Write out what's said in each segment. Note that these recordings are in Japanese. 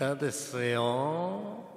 いい歌ですよ。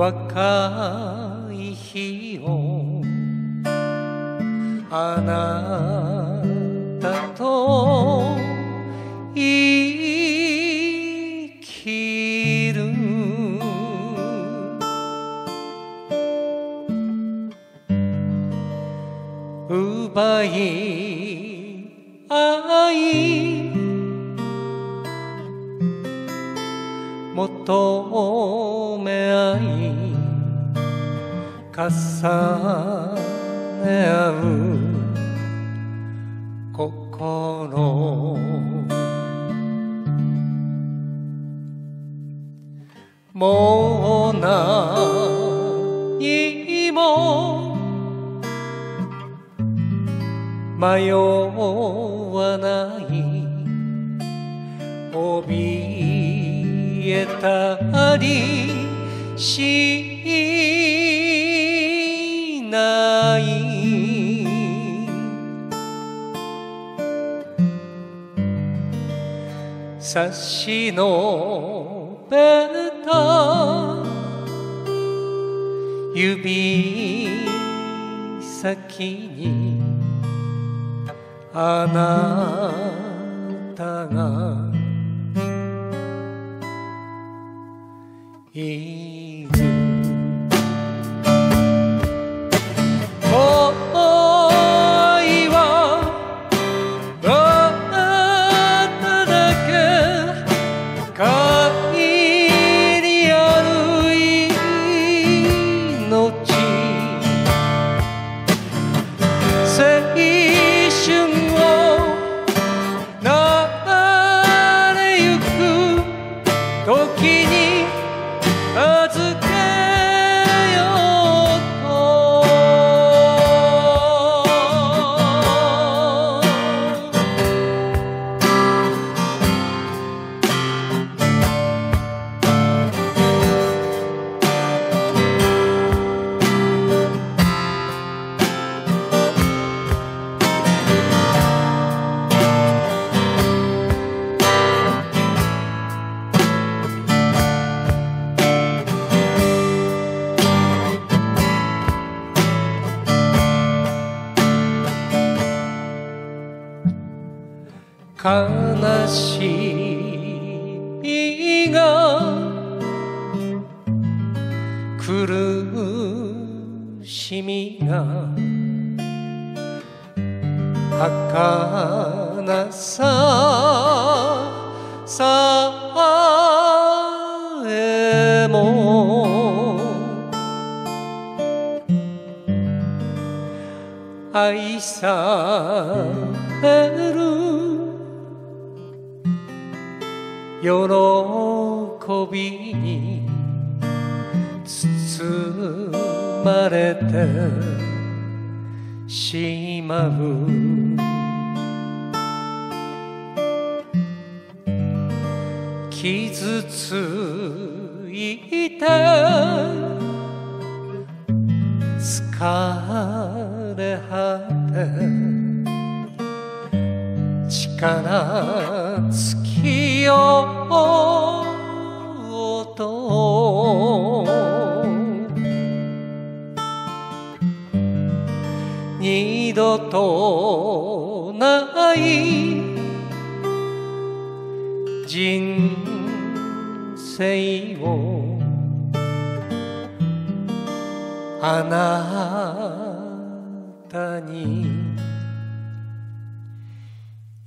若い日をあなたと生きる。奪い合い。求重ね合う心。もう何も迷わない。怯えたりし差しのべた指先にあなたが。いる悲しいが苦しみが儚ささえも愛され喜びに包まれてしまう。傷ついて疲れ果て力よと。二度とない人生をあなたに。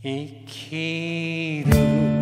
生きる。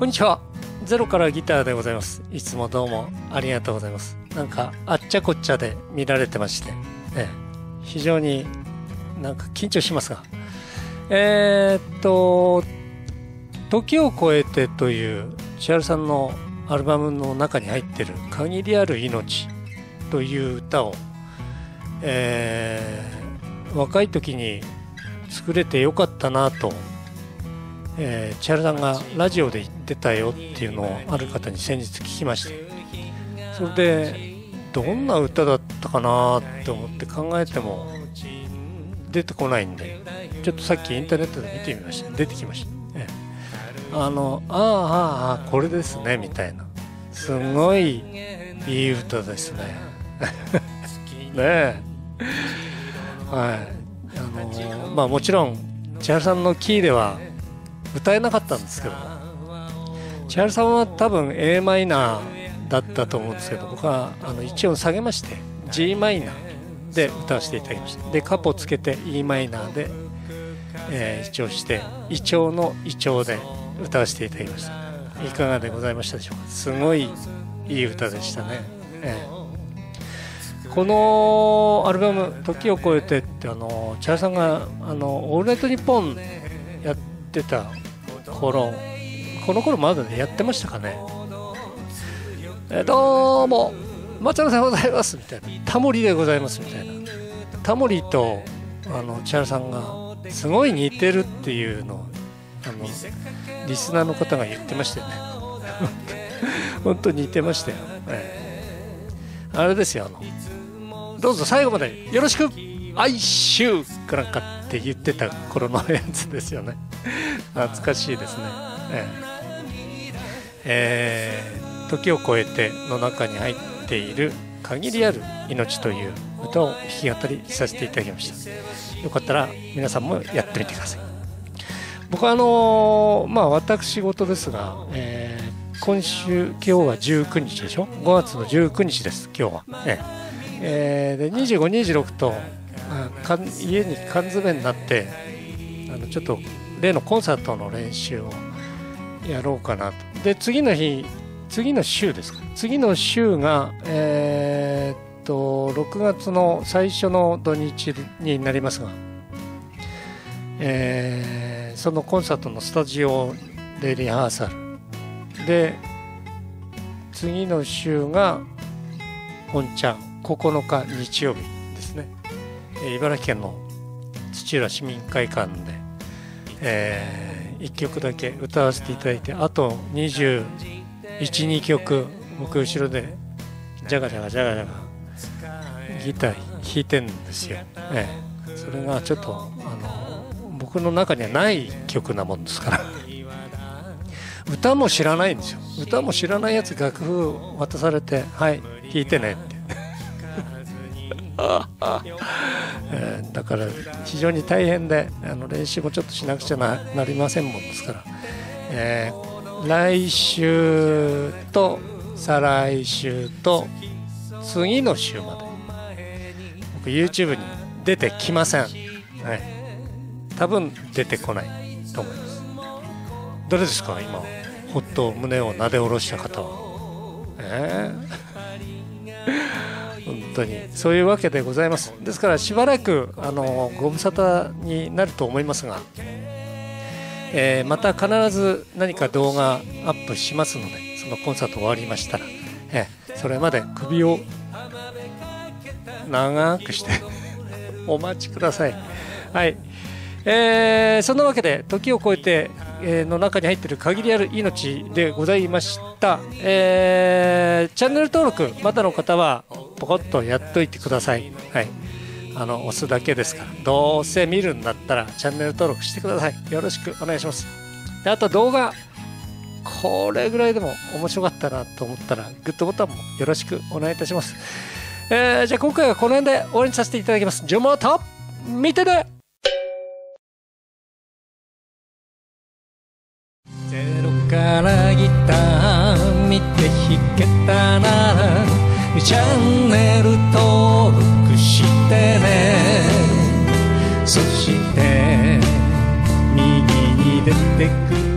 こんにちは。ゼロからギターでございます。いつもどうもありがとうございます。なんかあっちゃこっちゃで見られてまして、ええ、非常になんか緊張しますが。えー、っと「時を超えて」という千春さんのアルバムの中に入ってる「限りある命」という歌を、えー若い時に作れてよかったなと、えー千春さんがラジオで言ってたよっていうのをある方に先日聞きましてそれでどんな歌だったかなって思って考えても出てこないんでちょっとさっきインターネットで見てみました。出てきました、ええ。あのああああこれですねみたいな。すごいいい歌ですね。ねえ。はい。あのまあもちろん千春さんのキーでは歌えなかったんですけど千春さんは多分 a マイナーだったと思うんですけど僕はあの一音下げまして g マイナーで歌わせていただきました。でカポつけて e マイナーで、えー、一応してイチョウのイチョウで歌わせていただきました。いかがでございましたでしょうか？すごいいい歌でしたね、ええ。このアルバム「時を超えて」ってあの千原さんがあの「オールナイトニッポン」ってた頃この頃まだねやってましたかね。えどうも松山さんでございますみたいな。タモリでございますみたいな。タモリとあの千原さんがすごい似てるっていうのをあのリスナーの方が言ってましたよね。本当に似てましたよ、ええあれですよあのどうぞ最後までよろしく哀愁かなんかって言ってた頃のやつですよね。懐かしいですね。ええー時を超えて」の中に入っている「限りある命」という歌を弾き語りさせていただきました。よかったら皆さんもやってみてください。僕はあのーまあ私事ですが、えー今週今日は19日でしょ？5月の19日です今日は、ええ。ーで2526とあ家に缶詰になってあのちょっと例のコンサートの練習をやろうかなと。で次の日次の週ですか。次の週がえーっと6月の最初の土日になりますが、えーそのコンサートのスタジオでリハーサル。で次の週が本ちゃん9日日曜日ですね、茨城県の土浦市民会館で、え1曲だけ歌わせていただいてあと212曲僕後ろでジャガジャガジャガジャガギター弾いてるんですよ、ええ。それがちょっとあの僕の中にはない曲なもんですから。歌も知らないんですよ。歌も知らないやつ楽譜渡されて「はい弾いてね」って。だから非常に大変であの練習もちょっとしなくちゃなりませんもんですから、えー来週と再来週と次の週まで。僕 YouTube に出てきません、はい、多分出てこないと思います。誰ですか今ほっと胸をなで下ろした方は。えー？本当に。そういうわけでございます。ですからしばらくあのご無沙汰になると思いますが、えーまた必ず何か動画アップしますのでそのコンサート終わりましたら、えーそれまで首を長くして お待ちください。はい。えーそんなわけで時を超えて、えーの中に入っている限りある命でございました、えーチャンネル登録まだの方はポコッとやっといてください。はい。あの押すだけですから。どうせ見るんだったらチャンネル登録してください。よろしくお願いします。であと動画これぐらいでも面白かったなと思ったらグッドボタンもよろしくお願いいたします、えーじゃあ今回はこの辺で終わりにさせていただきます。じゃあまた見てね。ゼロからギター見て弾けたならチャンネル登録してね。そして右に出てくる。